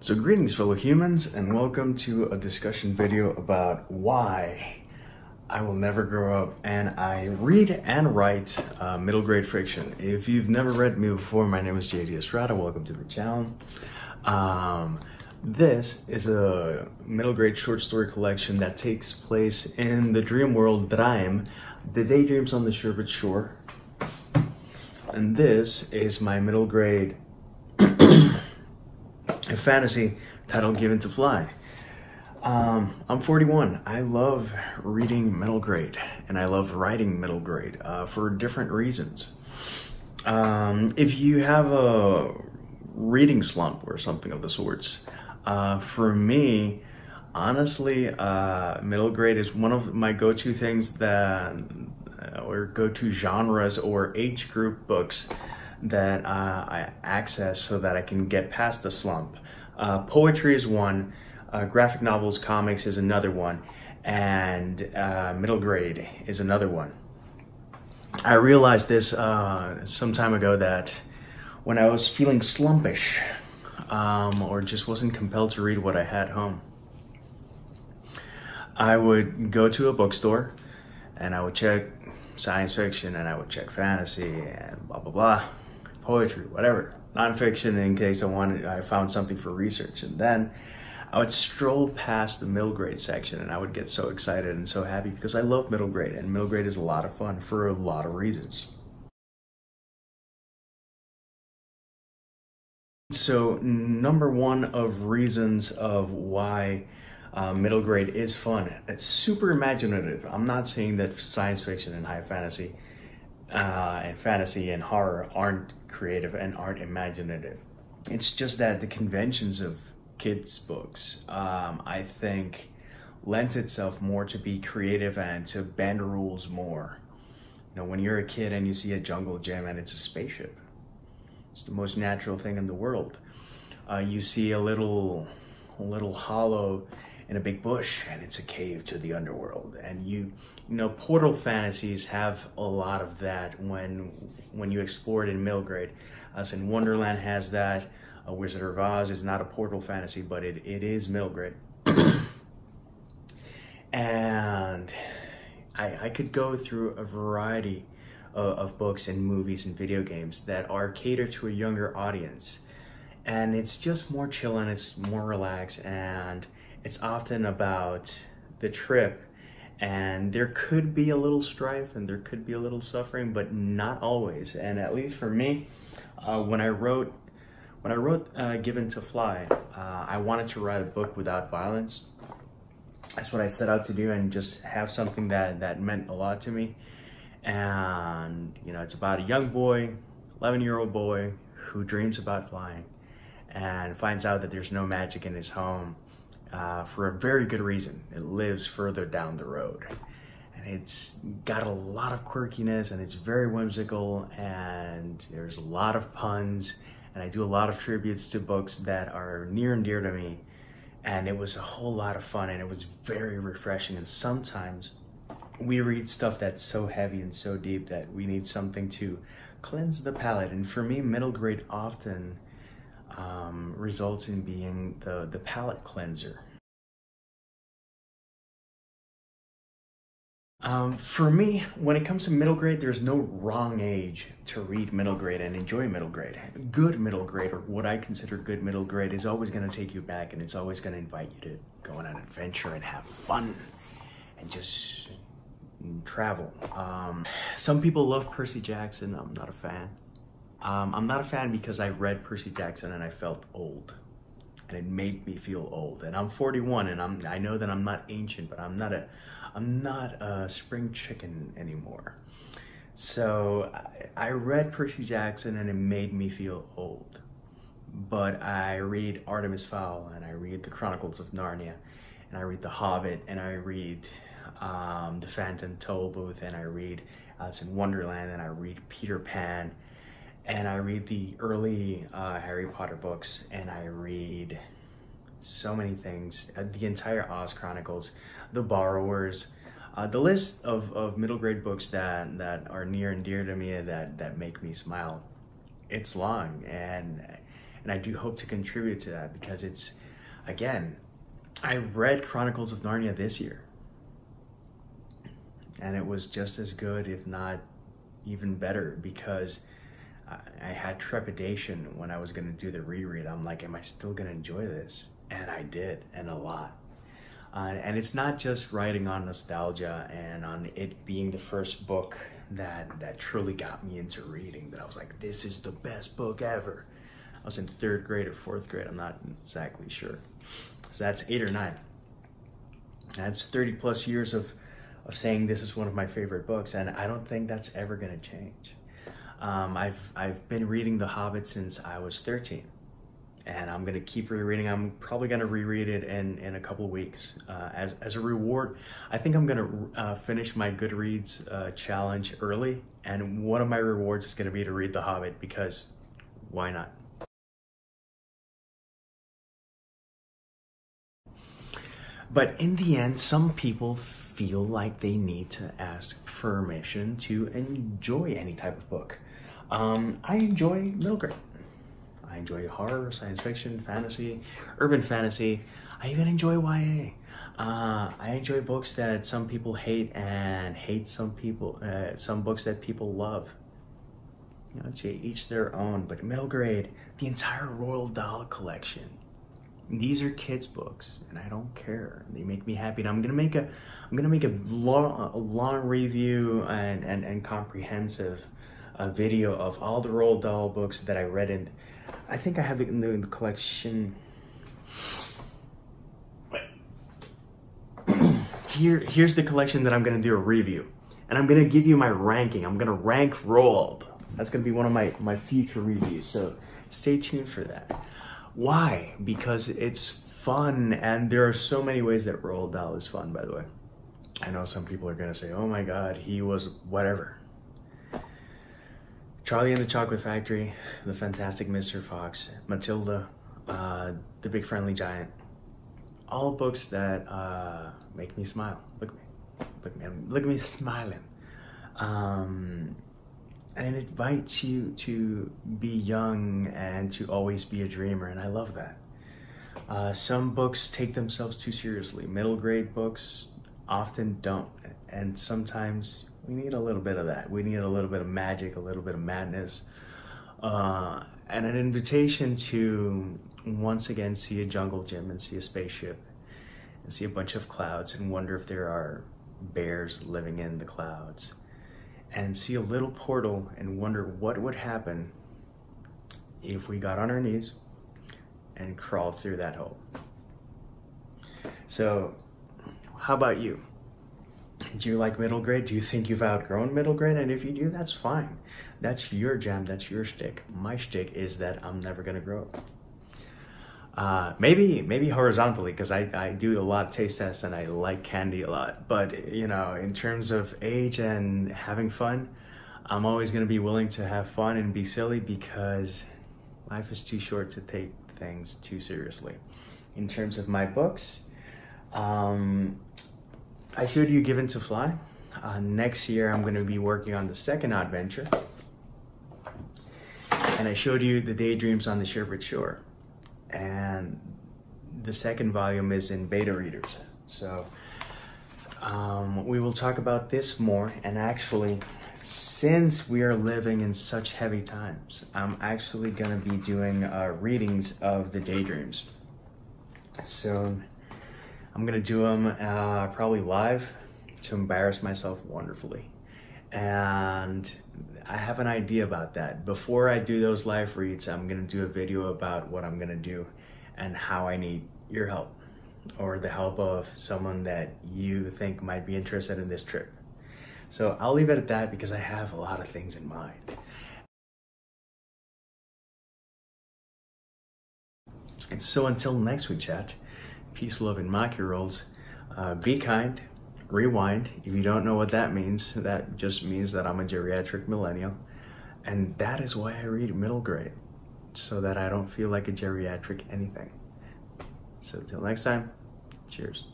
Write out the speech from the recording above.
So greetings fellow humans and welcome to a discussion video about why I will never grow up and I read and write uh, middle grade fiction. If you've never read me before, my name is JD Estrada, welcome to the channel. Um, this is a middle grade short story collection that takes place in the dream world Dream, the daydreams on the Sherbet Shore. And this is my middle grade fantasy title Given to Fly. Um, I'm 41. I love reading middle grade and I love writing middle grade uh, for different reasons. Um, if you have a reading slump or something of the sorts, uh, for me, honestly, uh, middle grade is one of my go-to things that, uh, or go-to genres or age group books that uh, I access so that I can get past the slump. Uh, poetry is one, uh, graphic novels, comics is another one, and uh, middle grade is another one. I realized this uh, some time ago that when I was feeling slumpish um, or just wasn't compelled to read what I had home, I would go to a bookstore and I would check science fiction and I would check fantasy and blah, blah, blah poetry, whatever, nonfiction in case I wanted, I found something for research. And then I would stroll past the middle grade section and I would get so excited and so happy because I love middle grade and middle grade is a lot of fun for a lot of reasons. So number one of reasons of why uh, middle grade is fun, it's super imaginative. I'm not saying that science fiction and high fantasy uh, and fantasy and horror aren't creative and aren't imaginative. It's just that the conventions of kids' books, um, I think, lends itself more to be creative and to bend rules more. You know, when you're a kid and you see a jungle gym and it's a spaceship, it's the most natural thing in the world. Uh, you see a little, a little hollow in a big bush and it's a cave to the underworld. And you you know portal fantasies have a lot of that when when you explore it in middle grade Alice in Wonderland has that. A wizard of oz is not a portal fantasy but it, it is middle grade and I, I could go through a variety of, of books and movies and video games that are catered to a younger audience. And it's just more chill and it's more relaxed and it's often about the trip and there could be a little strife and there could be a little suffering but not always. And at least for me uh, when i wrote when i wrote uh, given to fly uh, i wanted to write a book without violence. That's what i set out to do and just have something that that meant a lot to me. And you know it's about a young boy 11 year old boy who dreams about flying and finds out that there's no magic in his home uh, for a very good reason. It lives further down the road. And it's got a lot of quirkiness and it's very whimsical and there's a lot of puns and I do a lot of tributes to books that are near and dear to me. And it was a whole lot of fun and it was very refreshing. And sometimes we read stuff that's so heavy and so deep that we need something to cleanse the palate. And for me, middle grade often um, results in being the, the palate cleanser. Um, for me, when it comes to middle grade, there's no wrong age to read middle grade and enjoy middle grade. Good middle grade, or what I consider good middle grade, is always going to take you back and it's always going to invite you to go on an adventure and have fun and just travel. Um, some people love Percy Jackson. I'm not a fan. Um, I'm not a fan because I read Percy Jackson and I felt old. And it made me feel old. And I'm 41 and I'm I know that I'm not ancient, but I'm not a I'm not a spring chicken anymore. So I, I read Percy Jackson and it made me feel old. But I read Artemis Fowl and I read The Chronicles of Narnia and I read The Hobbit and I read um, The Phantom Tollbooth and I read Alice in Wonderland and I read Peter Pan and I read the early uh, Harry Potter books, and I read so many things. Uh, the entire Oz Chronicles, The Borrowers, uh, the list of, of middle grade books that, that are near and dear to me that, that make me smile. It's long, and and and I do hope to contribute to that because it's, again, I read Chronicles of Narnia this year, and it was just as good, if not even better, because I had trepidation when I was going to do the reread. I'm like, am I still going to enjoy this? And I did, and a lot. Uh, and it's not just writing on nostalgia and on it being the first book that that truly got me into reading. That I was like, this is the best book ever. I was in third grade or fourth grade. I'm not exactly sure. So that's eight or nine. That's 30 plus years of of saying this is one of my favorite books, and I don't think that's ever going to change. Um, I've I've been reading The Hobbit since I was 13, and I'm gonna keep rereading. I'm probably gonna reread it in in a couple weeks uh, as as a reward. I think I'm gonna uh, finish my Goodreads uh, challenge early, and one of my rewards is gonna be to read The Hobbit because why not? But in the end, some people feel like they need to ask permission to enjoy any type of book. Um, I enjoy middle grade. I enjoy horror, science fiction, fantasy, urban fantasy. I even enjoy YA. Uh, I enjoy books that some people hate and hate some people, uh, some books that people love. You know, to each their own. But middle grade, the entire Roald Dahl collection. These are kids' books, and I don't care. They make me happy. And I'm gonna make a, I'm gonna make a long, a long review and and, and comprehensive a video of all the Roald Dahl books that I read in. I think I have it in the, in the collection. Here, here's the collection that I'm gonna do a review. And I'm gonna give you my ranking. I'm gonna rank Roald. That's gonna be one of my, my future reviews. So stay tuned for that. Why? Because it's fun and there are so many ways that Roald Dahl is fun, by the way. I know some people are gonna say, oh my God, he was whatever. Charlie and the Chocolate Factory, The Fantastic Mr. Fox, Matilda, uh, The Big Friendly Giant. All books that uh, make me smile. Look at me. Look at me. Look at me smiling. Um, and it invites you to be young and to always be a dreamer, and I love that. Uh, some books take themselves too seriously. Middle grade books often don't, and sometimes we need a little bit of that. We need a little bit of magic, a little bit of madness, uh, and an invitation to once again see a jungle gym and see a spaceship and see a bunch of clouds and wonder if there are bears living in the clouds and see a little portal and wonder what would happen if we got on our knees and crawled through that hole. So, how about you? Do you like middle grade? Do you think you've outgrown middle grade? And if you do, that's fine. That's your jam, that's your stick. My stick is that I'm never gonna grow up. Uh, maybe maybe horizontally because I, I do a lot of taste tests and I like candy a lot. But you know, in terms of age and having fun, I'm always gonna be willing to have fun and be silly because life is too short to take things too seriously. In terms of my books, um, I showed you Given to Fly. Uh, next year, I'm going to be working on the second adventure. And I showed you the Daydreams on the Sherbet Shore. And the second volume is in beta readers. So um, we will talk about this more. And actually, since we are living in such heavy times, I'm actually going to be doing uh, readings of the Daydreams. So I'm gonna do them uh, probably live to embarrass myself wonderfully. And I have an idea about that. Before I do those live reads, I'm gonna do a video about what I'm gonna do and how I need your help or the help of someone that you think might be interested in this trip. So I'll leave it at that because I have a lot of things in mind. And so until next week, chat, peace, love, and maki rolls. Uh, be kind, rewind. If you don't know what that means, that just means that I'm a geriatric millennial. And that is why I read middle grade, so that I don't feel like a geriatric anything. So till next time, cheers.